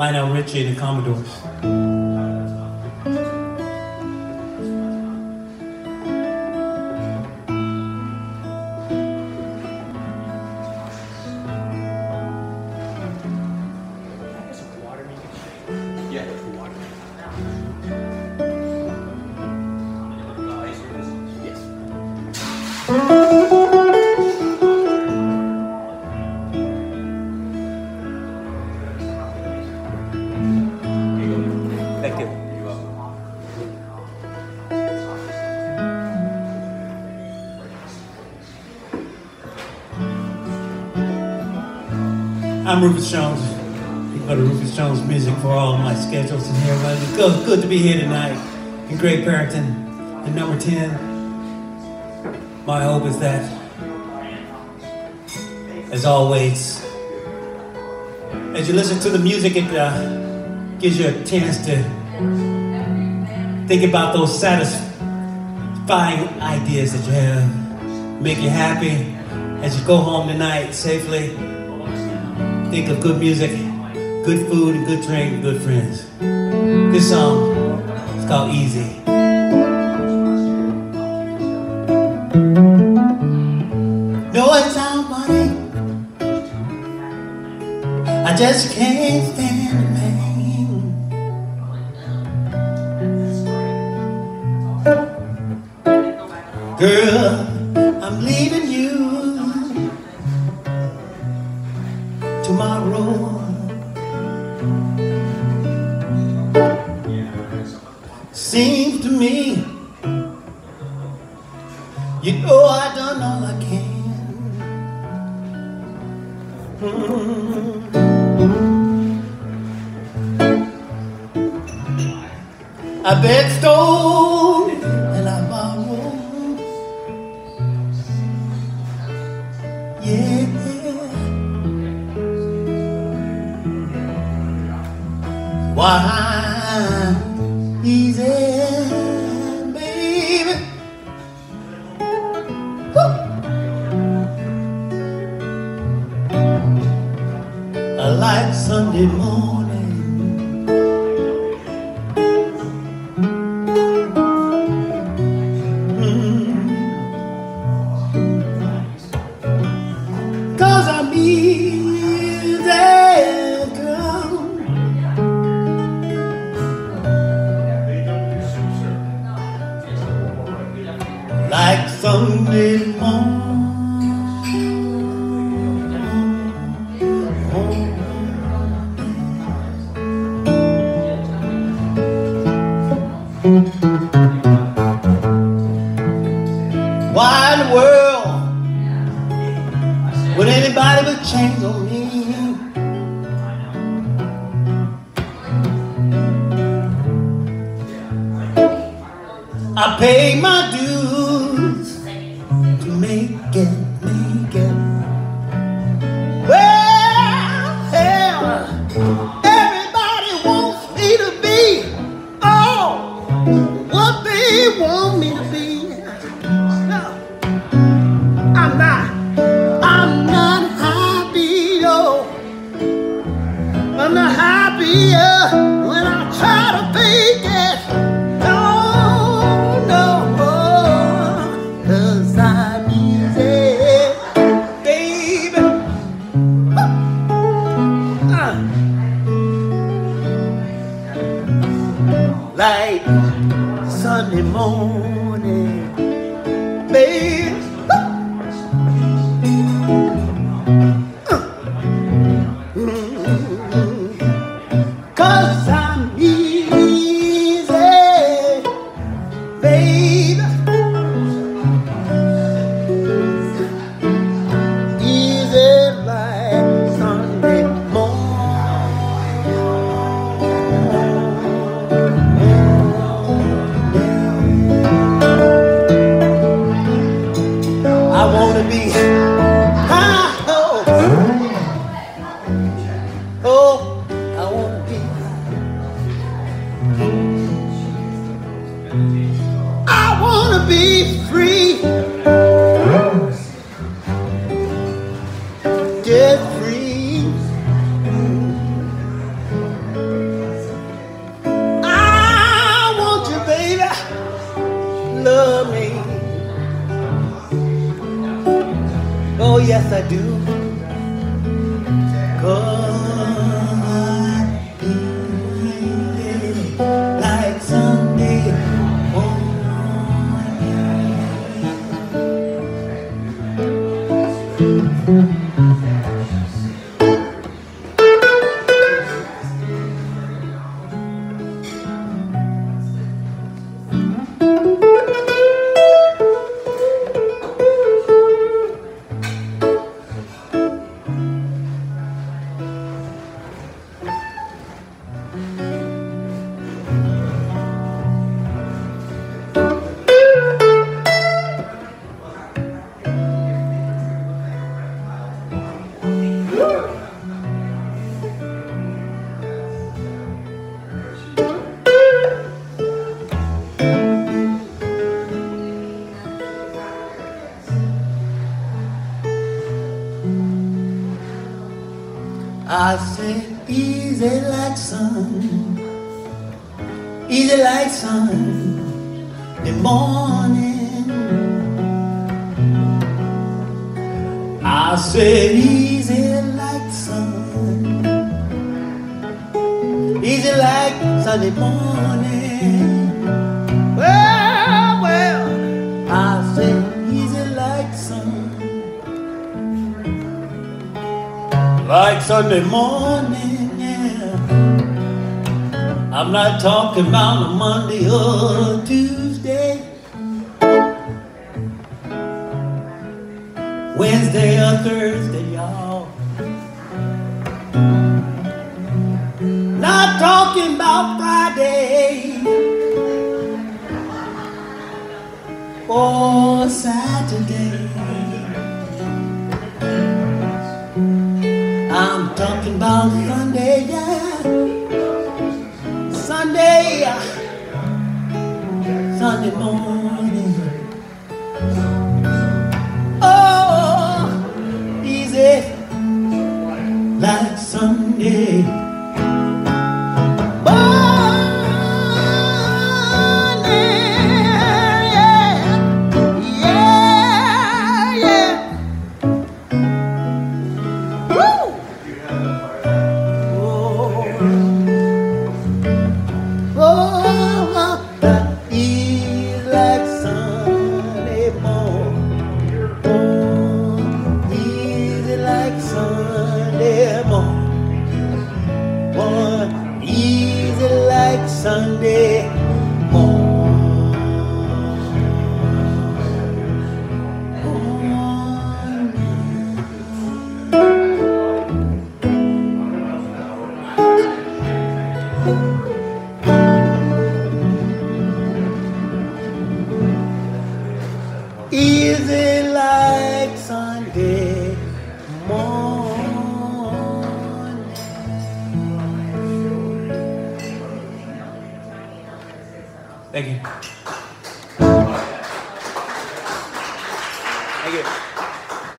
Lionel Richie and the Commodores. Thank I'm Rufus Jones. You go to Rufus Jones Music for all my schedules and here. But it's good, good to be here tonight in Great Barrington, the number 10. My hope is that, as always, as you listen to the music, it uh, gives you a chance to think about those satisfying ideas that you have, make you happy as you go home tonight safely. Think of good music, good food, and good drink, and good friends. This song is called Easy. No, it sounds money. I just can't stand the pain. Girl, I'm leaving I bet stole and I borrowed. Yeah. Why easy, baby? Woo. Like Sunday morning. Why in the world would anybody but change on me? I pay my dues Sunday morning, baby. Cause I'm easy, baby. Oh, yes I do. Cause like Sunday I said, easy like sun, easy like sun, the morning. I said, easy like sun, easy like Sunday morning. Like Sunday morning, yeah. I'm not talking about a Monday or Tuesday, Wednesday or Thursday, y'all. Not talking about Friday or Saturday. Sunday morning. Oh,